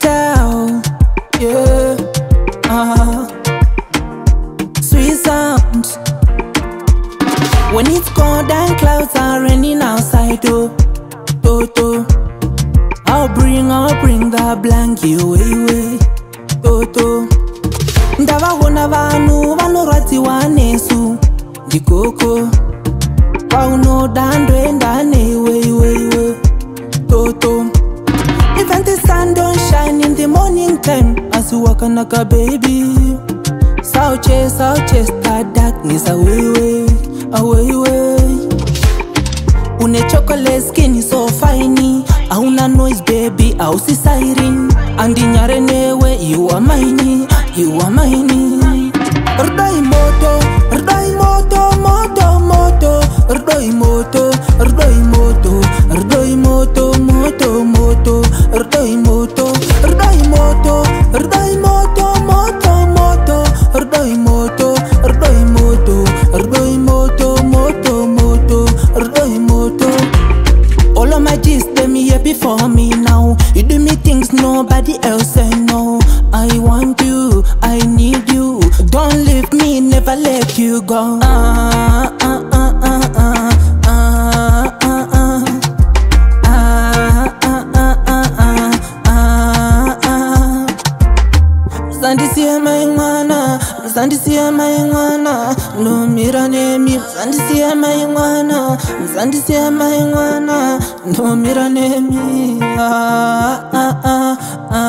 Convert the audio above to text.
down, yeah. Uh. Sweet sound. When it's cold and clouds are raining outside, oh, oh, oh. I'll bring, I'll bring the blanket, away, way, oh, oh. vanu vanu rati wanesu ndikoko kwaunoda ndwe time as you baby. Sauche sauche stadak ni za wewe awewe unechokole skin so fine auna noise baby au si siren. Andinyare newe you are. Me now. You do me things nobody else I know. I want you, I need you. Don't leave me, never let you go. Ah, ah, ah, ah, ah, ah, ah, ah. Ah, ah, ah, ndomira nemi musandisiye mai mwana musandisiye mai mwana ndomira nemi ah, ah, ah, ah.